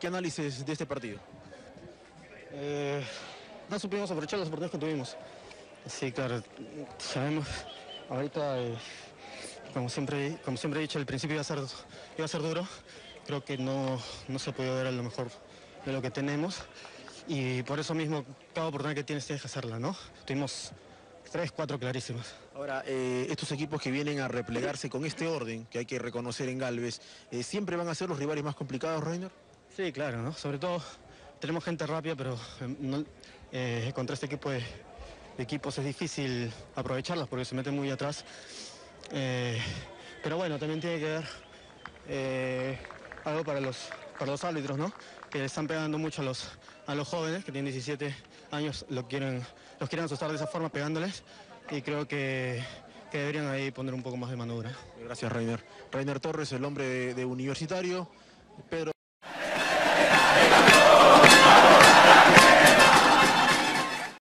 ¿Qué análisis de este partido? Eh, no supimos aprovechar las oportunidades que tuvimos. Sí, claro, sabemos, ahorita, eh, como, siempre, como siempre he dicho, el principio iba a ser, iba a ser duro. Creo que no, no se puede ver a lo mejor de lo que tenemos. Y por eso mismo, cada oportunidad que tienes tienes que hacerla, ¿no? Tuvimos tres, cuatro clarísimas. Ahora, eh, estos equipos que vienen a replegarse con este orden que hay que reconocer en Galvez, eh, ¿siempre van a ser los rivales más complicados, Reiner? Sí, claro. Sobre todo tenemos gente rápida, pero no- eh, contra este equipo de, equipos es difícil aprovecharlos porque se meten muy atrás. Eh, pero bueno, también tiene que ver eh, algo para los, para los árbitros, ¿no? Que están pegando mucho a los, a los jóvenes que tienen 17 años, lo quieren, los quieren asustar de esa forma pegándoles y creo que, deberían ahí poner un poco más de mano dura. Gracias, Reiner. Reiner Torres, el hombre de, de universitario. Pedro.